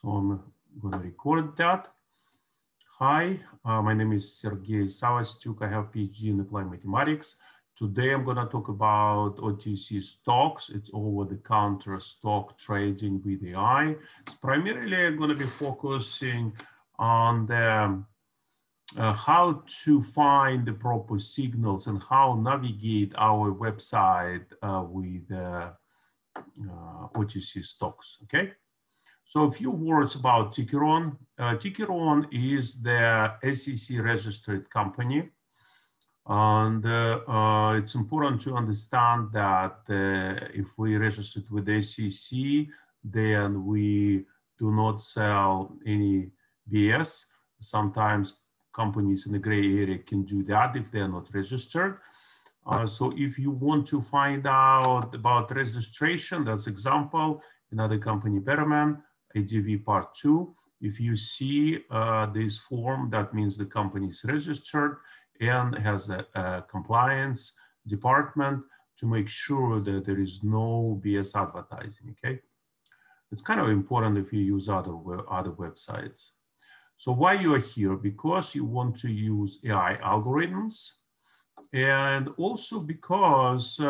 So I'm gonna record that. Hi, uh, my name is Sergey Savastiouk. I have PhD in applied mathematics. Today I'm gonna talk about OTC stocks. It's over-the-counter stock trading with AI. It's primarily gonna be focusing on the uh, how to find the proper signals and how navigate our website uh, with uh, uh OTC stocks, okay? So a few words about Tickeron. Uh, is the SEC registered company. And uh, uh, it's important to understand that uh, if we registered with SEC, then we do not sell any BS. Sometimes companies in the gray area can do that if they're not registered. Uh, so if you want to find out about registration, that's example, another company, Betterment, ADV part two. If you see uh, this form, that means the company is registered and has a, a, compliance department to make sure that there is no BS advertising, okay? It's kind of important if you use other, other websites. So why you are here? Because you want to use AI algorithms and also because uh,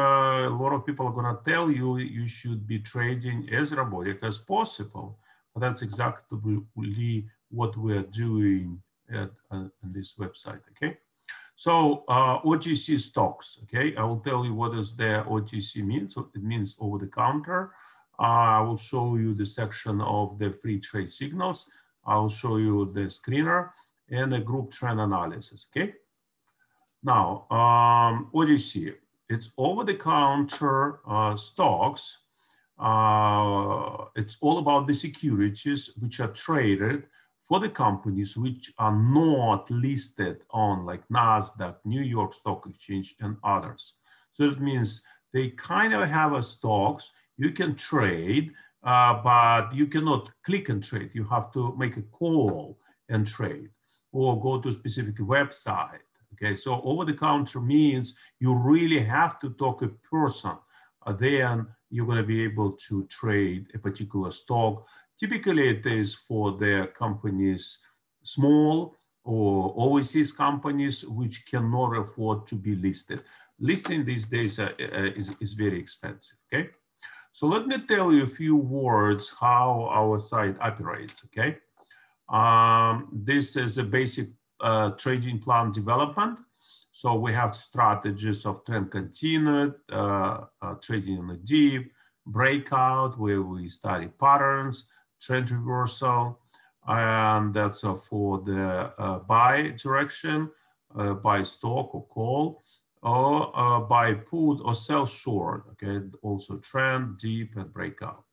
a lot of people are gonna tell you you should be trading as robotic as possible. But that's exactly what we're doing at, uh, this website, okay? So uh, OTC stocks, okay? I will tell you what does the OTC mean. So it means over the counter. Uh, I will show you the section of the free trade signals. I'll show you the screener and the group trend analysis, okay? Now, um, OTC, it's over the counter uh, stocks uh, it's all about the securities which are traded for the companies which are not listed on like NASDAQ, New York Stock Exchange, and others. So it means they kind of have a stocks you can trade, uh, but you cannot click and trade. You have to make a call and trade or go to a specific website. Okay, so over the counter means you really have to talk a person. Uh, then you're going to be able to trade a particular stock. Typically, it is for their companies, small or overseas companies, which cannot afford to be listed. Listing these days uh, uh, is, is very expensive, okay? So let me tell you a few words how our site operates, okay? Um, this is a basic uh, trading plan development. So we have strategies of trend continued, uh, uh, trading in the deep, breakout, where we study patterns, trend reversal, and that's uh, for the uh, buy direction, uh, buy stock or call, or uh, buy put or sell short, okay? Also trend, deep, and breakout.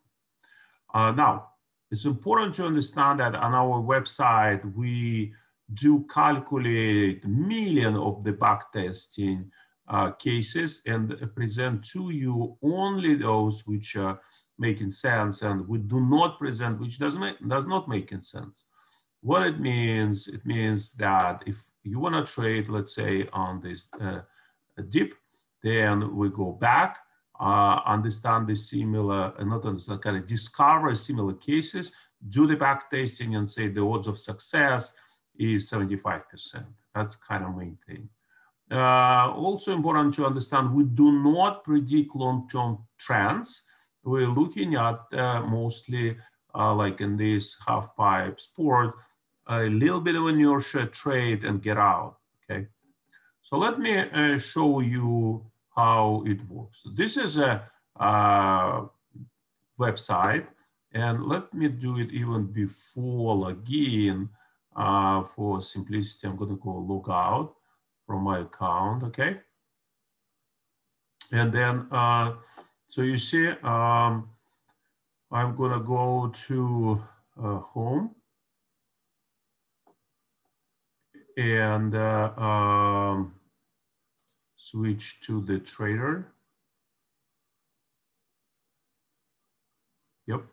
now, it's important to understand that on our website, we do calculate million of the backtesting uh, cases and present to you only those which are making sense and we do not present which does, make, does not make sense. What it means, it means that if you want to trade, let's say on this uh, dip, then we go back, uh, understand the similar, uh, not understand, kind of discover similar cases, do the back testing and say the odds of success is 75%. That's kind of main thing. Uh, also important to understand, we do not predict long-term trends. We're looking at uh, mostly uh, like in this half pipe sport, a little bit of inertia trade and get out, okay? So let me uh, show you how it works. This is a uh, website and let me do it even before login uh, for simplicity, I'm going to go logout from my account, okay? And then, uh, so you see, um, I'm going to go to uh, home and uh, um, switch to the trader. Yep.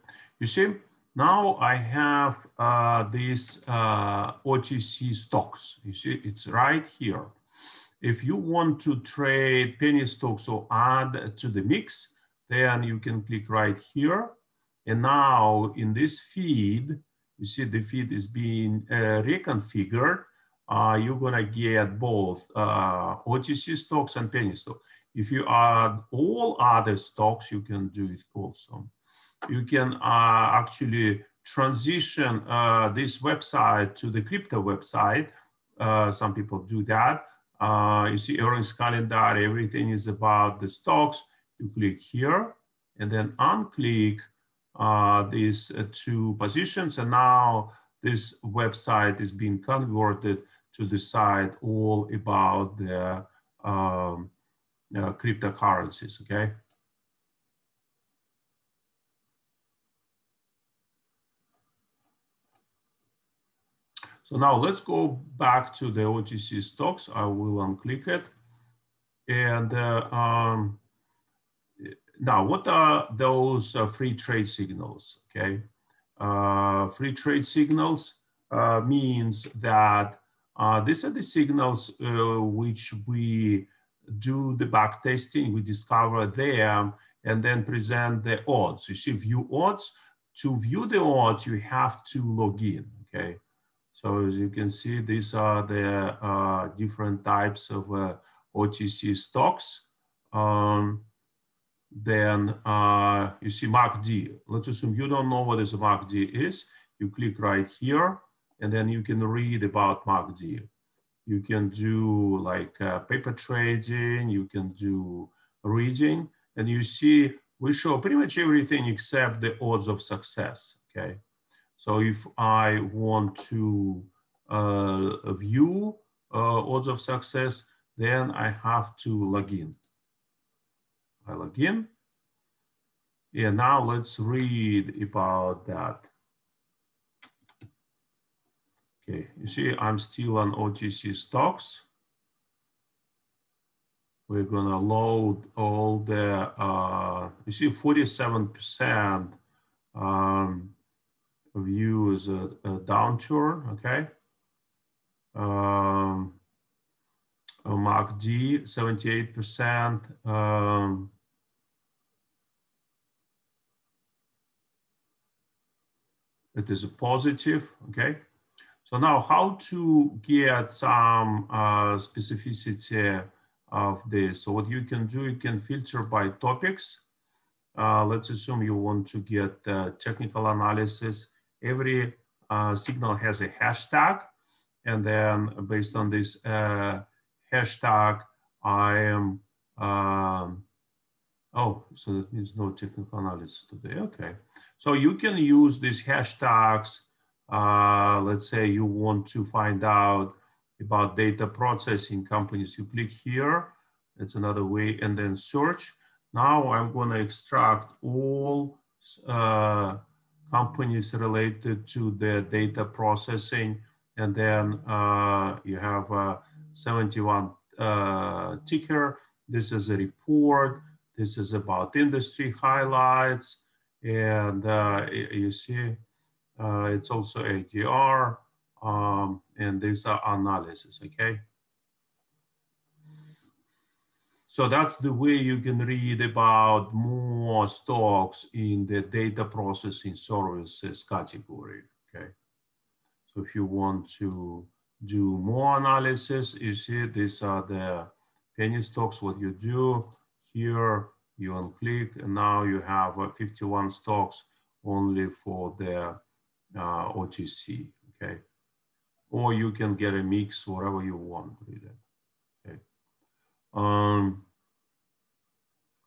You see, now I have uh, these uh, OTC stocks. You see, it's right here. If you want to trade penny stocks or add to the mix, then you can click right here. And now in this feed, you see the feed is being uh, reconfigured, uh, you're gonna get both uh, OTC stocks and penny stock. If you add all other stocks, you can do it also. You can uh, actually transition uh, this website to the crypto website. Uh, some people do that. Uh, you see earnings calendar, everything is about the stocks. You click here and then unclick uh, these uh, two positions. And now this website is being converted to the site all about the um, uh, cryptocurrencies, okay? So now let's go back to the OTC stocks. I will unclick it. And uh, um, now what are those uh, free trade signals, okay? Uh, free trade signals uh, means that uh, these are the signals uh, which we do the back testing, we discover them, and then present the odds. You see, view odds. To view the odds, you have to log in, okay? So as you can see, these are the uh, different types of uh, OTC stocks. Um, then uh, you see MACD. Let's assume you don't know what is MACD is. You click right here, and then you can read about MACD. You can do like uh, paper trading, you can do reading, and you see we show pretty much everything except the odds of success, okay? So if I want to uh, view uh, odds of success, then I have to log in. I log in. Yeah, now let's read about that. Okay, you see I'm still on OTC stocks. We're gonna load all the, uh, you see 47% um, view is a, a downturn, okay? Um, D, 78%. Um, it is a positive, okay? So now how to get some uh, specificity of this. So what you can do, you can filter by topics. Uh, let's assume you want to get uh, technical analysis. Every uh, signal has a hashtag. And then based on this uh, hashtag, I am, um, oh, so that means no technical analysis today, okay. So you can use these hashtags. Uh, let's say you want to find out about data processing companies. You click here, it's another way, and then search. Now I'm gonna extract all uh, companies related to the data processing, and then uh, you have a 71 uh, ticker. This is a report. This is about industry highlights. And uh, you see, uh, it's also ADR, um, and these are analysis, okay? So that's the way you can read about more stocks in the data processing services category, okay? So if you want to do more analysis, you see these are the penny stocks, what you do here, you unclick and now you have uh, 51 stocks only for the uh, OTC, okay? Or you can get a mix, whatever you want, really? Um,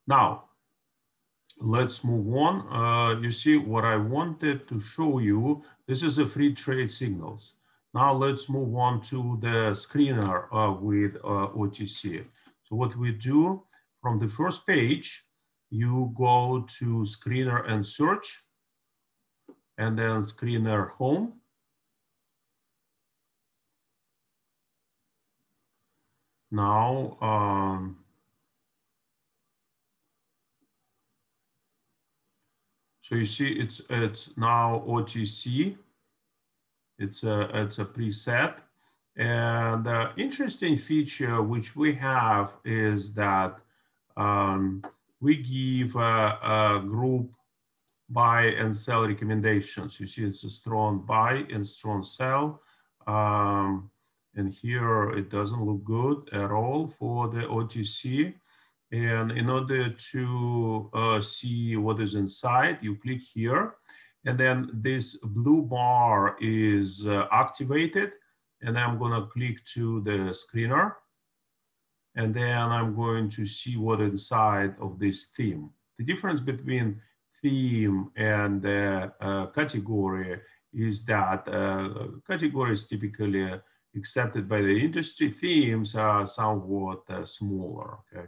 now, let's move on. Uh, you see what I wanted to show you, this is a free trade signals. Now let's move on to the screener uh, with uh, OTC. So what we do, from the first page, you go to screener and search, and then screener home. Now, um, so you see it's, it's now OTC. It's a, it's a preset. And the interesting feature which we have is that um, we give a, a, group buy and sell recommendations. You see it's a strong buy and strong sell. Um, and here it doesn't look good at all for the OTC. And in order to uh, see what is inside, you click here. And then this blue bar is uh, activated. And I'm going to click to the screener. And then I'm going to see what inside of this theme. The difference between theme and uh, uh, category is that uh, categories typically accepted by the industry themes are somewhat uh, smaller. Okay,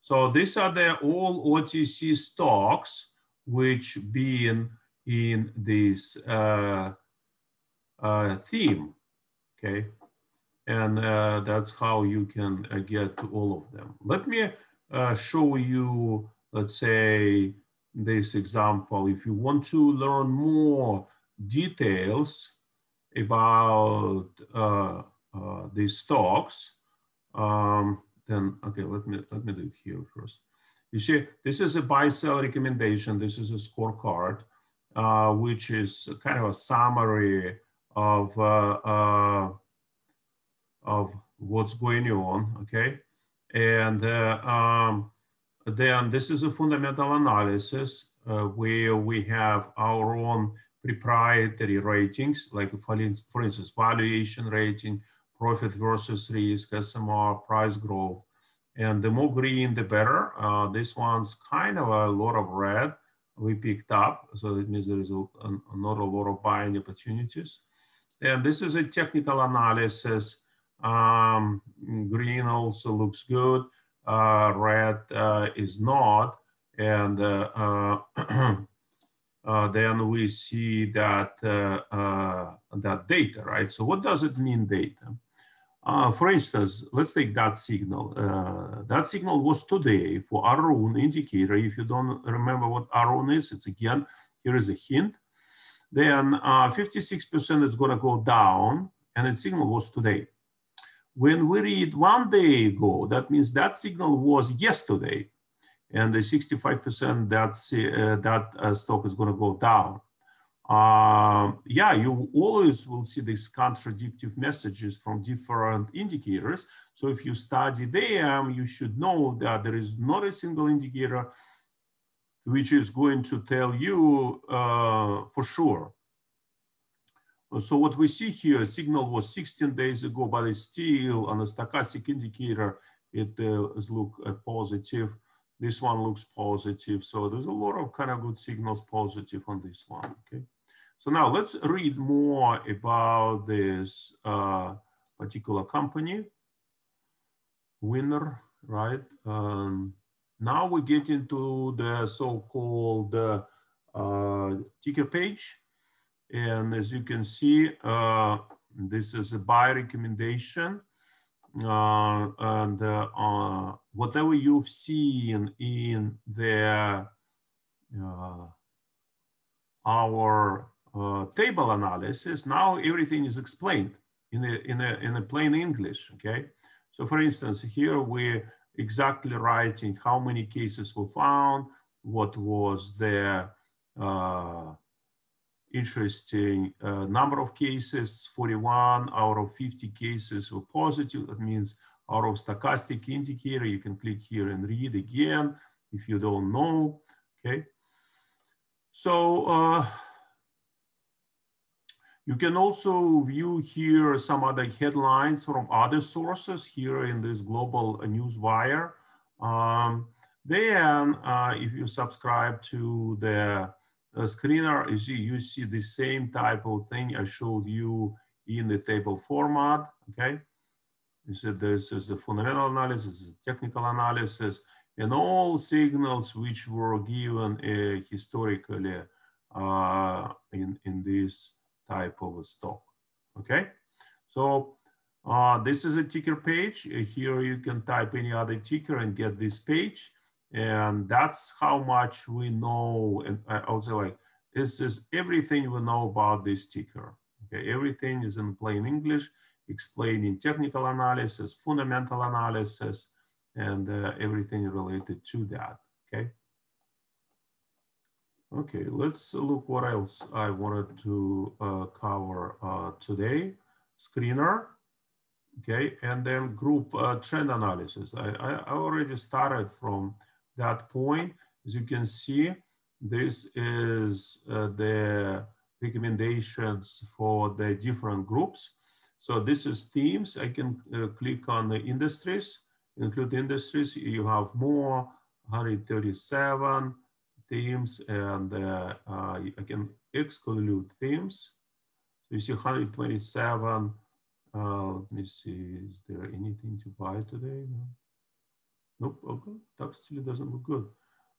so these are the all OTC stocks which being in this uh, uh, theme. Okay, and uh, that's how you can get to all of them. Let me uh, show you, let's say, this example, if you want to learn more details about uh, uh, these stocks, um, then okay, let me let me do it here first. You see, this is a buy sell recommendation. This is a scorecard, uh, which is kind of a summary of uh, uh, of what's going on. Okay, and uh, um, then this is a fundamental analysis where we have our own proprietary ratings, like for, instance, valuation rating, profit versus risk, SMR, price growth. And the more green, the better. Uh, this one's kind of a lot of red we picked up. So that means there is a, a, not a lot of buying opportunities. And this is a technical analysis. Um, green also looks good uh, red uh, is not. And uh, then we see that, that data, right? So what does it mean data? Uh, for instance, let's take that signal. Uh, that signal was today for Aroon indicator. If you don't remember what Aroon is, it's again, here is a hint. Then 56% uh, is gonna go down and the signal was today. When we read one day ago, that means that signal was yesterday, and the 65% that, uh, that uh, stock is going to go down. Uh, yeah, you always will see these contradictory messages from different indicators. So if you study them, you should know that there is not a single indicator which is going to tell you uh, for sure so what we see here, signal was 16 days ago, but it's still on a stochastic indicator, it uh, is look uh, positive. This one looks positive. So there's a lot of kind of good signals positive on this one, okay? So now let's read more about this uh, particular company. Winner, right? Um, now we get into the so-called uh, ticker page. And as you can see, uh, this is a buy recommendation. Uh, and uh, uh whatever you've seen in the uh, our uh, table analysis, now everything is explained in a, in, a, in a plain English, okay? So for instance, here we're exactly writing how many cases were found, what was the interesting uh, number of cases, 41 out of 50 cases were positive. That means out of stochastic indicator, you can click here and read again if you don't know, okay? So uh, you can also view here some other headlines from other sources here in this global news wire. Um, then uh, if you subscribe to the a screener, you see, you see the same type of thing I showed you in the table format, okay? You see this is the fundamental analysis, technical analysis, and all signals which were given uh, historically uh, in, in this type of a stock, okay? So uh, this is a ticker page. Here you can type any other ticker and get this page. And that's how much we know. And I also like, this is everything we know about this ticker. Okay, everything is in plain English, explaining technical analysis, fundamental analysis, and uh, everything related to that, okay? Okay, let's look what else I wanted to uh, cover uh, today. Screener, okay, and then group uh, trend analysis. I, I already started from that point. As you can see, this is uh, the recommendations for the different groups. So this is themes. I can uh, click on the industries, include industries. You have more, 137 themes, and uh, uh, I can exclude themes. So you see 127. Uh, let me see, is there anything to buy today? No. Nope, okay, still doesn't look good.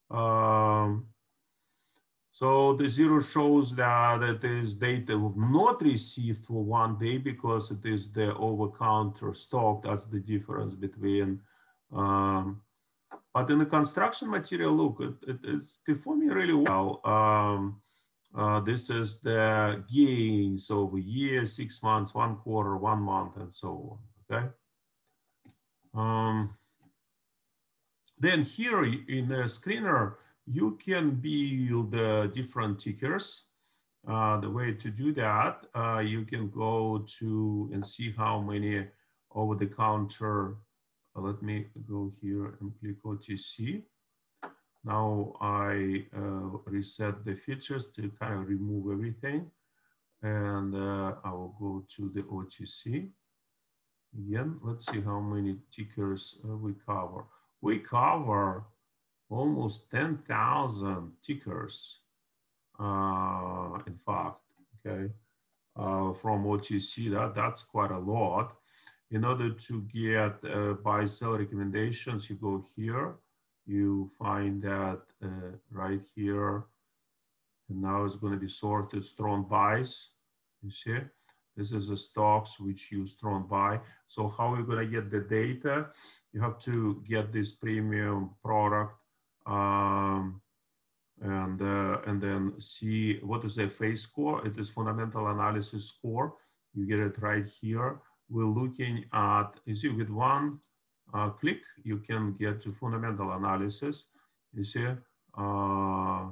Um, so the zero shows that it is data not received for one day because it is the over-counter stock. That's the difference between. Um, but in the construction material, look, it, it, it's performing really well. Um, uh, this is the gains over years, six months, one quarter, one month, and so on, okay? Um, then here in the screener, you can build uh, different tickers. Uh, the way to do that, uh, you can go to and see how many over the counter. Uh, let me go here and click OTC. Now I uh, reset the features to kind of remove everything. And I will go to the OTC. Again, let's see how many tickers we cover. We cover almost 10,000 tickers, uh, in fact, okay, uh, from OTC. That, that's quite a lot. In order to get uh, buy sell recommendations, you go here, you find that uh, right here, and now it's going to be sorted strong buys. You see, this is the stocks which you strong buy. So how are you going to get the data? You have to get this premium product um, and, uh, and then see what is the FA score. It is fundamental analysis score. You get it right here. We're looking at, you see with one uh, click, you can get to fundamental analysis. You see, uh,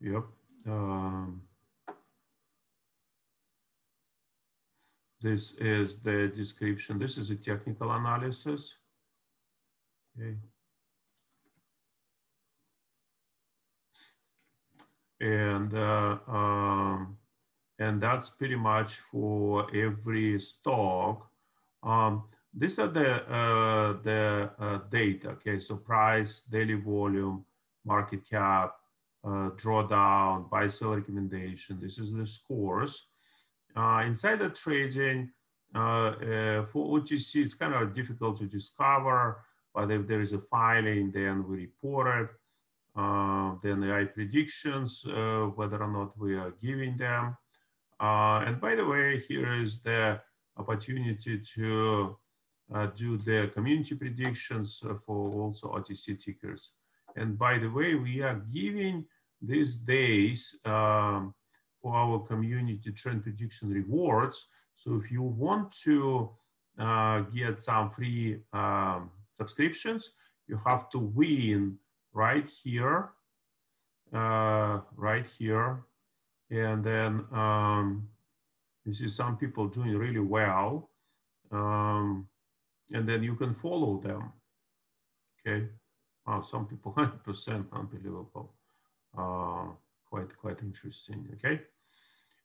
yep. Um, this is the description. This is a technical analysis. Okay. And, uh, um, and that's pretty much for every stock. Um, these are the, uh, the uh, data, okay? So price, daily volume, market cap, uh, drawdown, buy sell recommendation. This is the scores. Uh, inside the trading, uh, uh, for OTC, it's kind of difficult to discover. But if there is a filing, then we report it. Uh, then the AI predictions, whether or not we are giving them. And by the way, here is the opportunity to uh, do the community predictions for also OTC tickers. And by the way, we are giving these days um, for our community trend prediction rewards. So if you want to uh, get some free um, subscriptions, you have to win right here, uh, right here. And then um, you see some people doing really well. Um, and then you can follow them, okay? Wow, some people 100% unbelievable. Uh, quite, quite interesting, okay?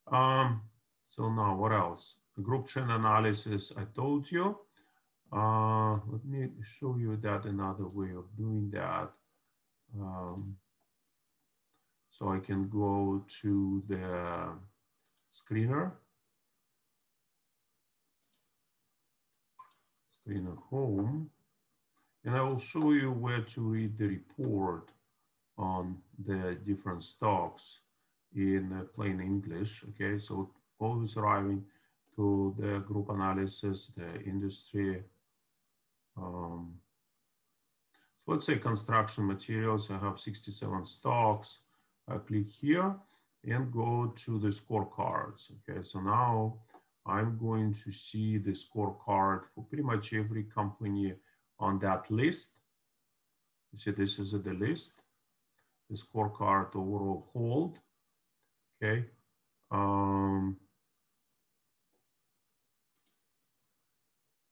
Um, so now what else? Group trend analysis, I told you. Uh, let me show you that another way of doing that. Um, so I can go to the screener, screener home, and I will show you where to read the report on the different stocks in uh, plain English. Okay, so always arriving to the group analysis, the industry, um, so let's say construction materials, I have 67 stocks. I click here and go to the scorecards. Okay, so now I'm going to see the scorecard for pretty much every company on that list. You see, this is the list, the scorecard overall hold. Okay. Um,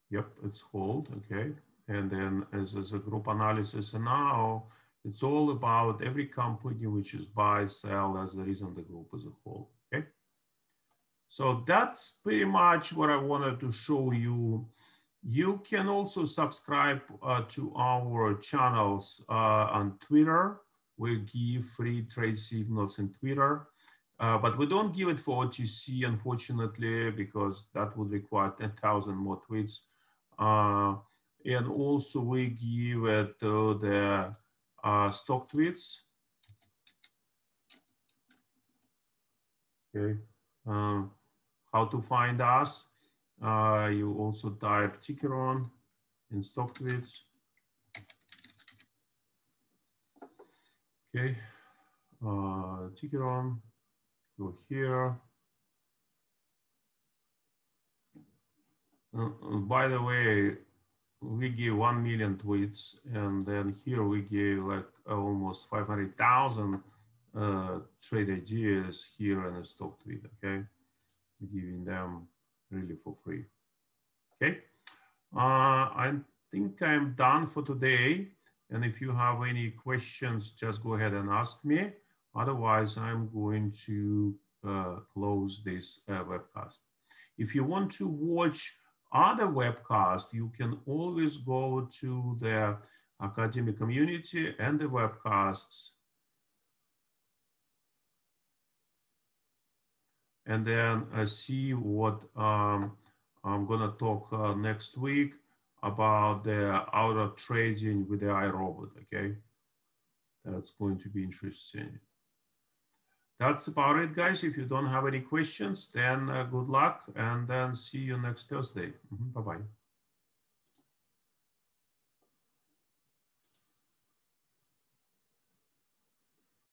yep, it's hold. Okay. And then as, as a group analysis, and now it's all about every company which is buy, sell as there is on the group as a whole. Okay. So that's pretty much what I wanted to show you. You can also subscribe uh, to our channels uh, on Twitter. We give free trade signals in Twitter, uh, but we don't give it for OTC, unfortunately, because that would require 10,000 more tweets. Uh, and also we give it to the uh, stock tweets. Okay. Um, how to find us. Uh, you also type Tickeron in stock tweets. Okay, uh, Tickeron, go here. Uh, uh by the way, we give 1 million tweets and then here we give like almost 500,000 uh, trade ideas here in a stock tweet, okay? giving them really for free. Okay, uh, I think I'm done for today. And if you have any questions, just go ahead and ask me. Otherwise, I'm going to uh, close this uh, webcast. If you want to watch other webcasts, you can always go to the academic community and the webcasts and then uh, see what um, I'm gonna talk uh, next week about the auto trading with the iRobot, okay? That's going to be interesting. That's about it, guys. If you don't have any questions, then uh, good luck and then see you next Thursday. Mm -hmm. Bye-bye.